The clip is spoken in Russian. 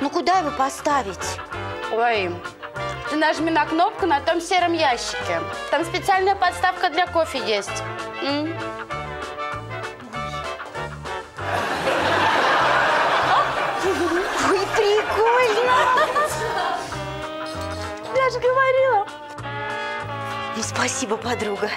Ну куда его поставить? Ой, ты нажми на кнопку на том сером ящике. Там специальная подставка для кофе есть. М? Ой, прикольно! Я же говорила. Ну, спасибо, подруга.